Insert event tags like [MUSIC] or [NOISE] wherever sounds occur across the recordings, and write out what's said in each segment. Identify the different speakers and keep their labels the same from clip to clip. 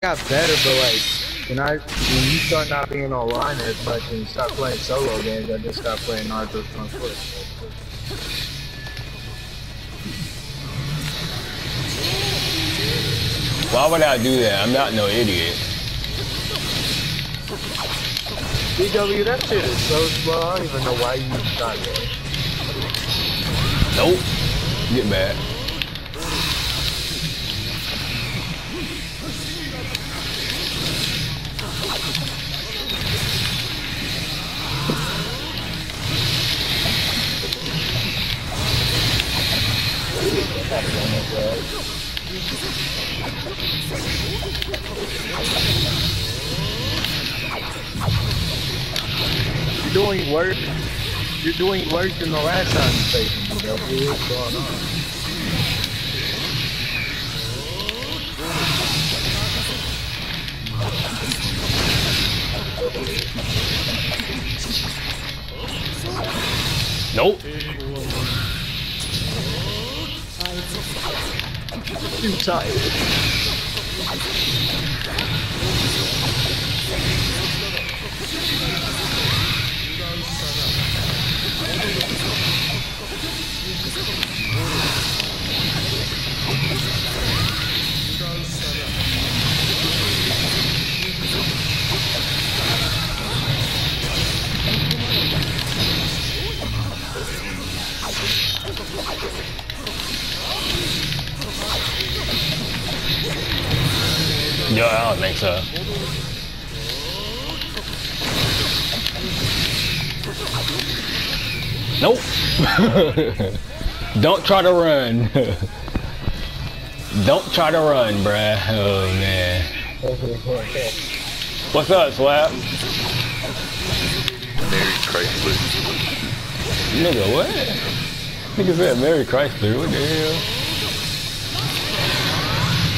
Speaker 1: got better, but like when I when you start not being online as much and you start playing solo games, I just start playing Naruto Front Foot.
Speaker 2: Why would I do that? I'm not no idiot.
Speaker 1: DW, that shit is so slow. I don't even know why you shot it.
Speaker 2: Nope. Get back.
Speaker 1: You're doing worse. You're doing worse than the last time you faced me. What's going on?
Speaker 2: Nope.
Speaker 1: Too tired.
Speaker 2: Yo, I don't think so. Nope. [LAUGHS] don't try to run. [LAUGHS] don't try to run, bruh. Oh man. What's up, Slap?
Speaker 3: Merry Chrysler.
Speaker 2: Nigga, what? Nigga said Merry Chrysler. What the hell?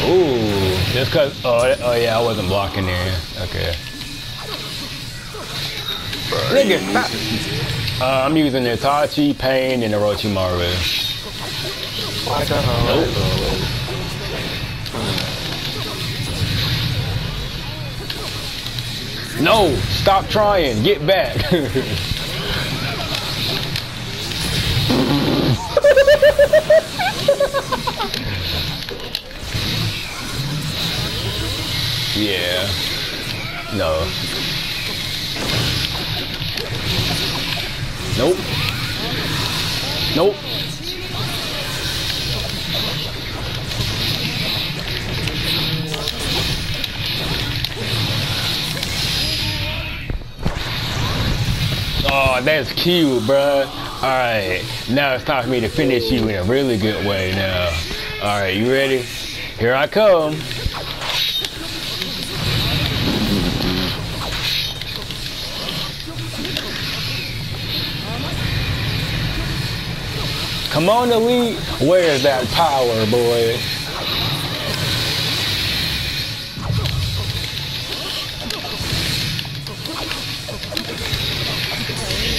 Speaker 2: Ooh, just cause. Oh, oh yeah, I wasn't blocking there. Okay. Nigga. Uh, I'm using the Itachi, Pain, and the Orochimaru.
Speaker 1: I.
Speaker 2: No, stop trying. Get back. [LAUGHS] yeah. No. Nope. Nope. Oh, that's cute, bruh. Alright, now it's time for me to finish you in a really good way now. Alright, you ready? Here I come. Come on, Elite. Where's that power, boy?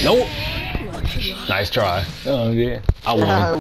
Speaker 2: Nope. Nice try. Oh, yeah. I won. Oh.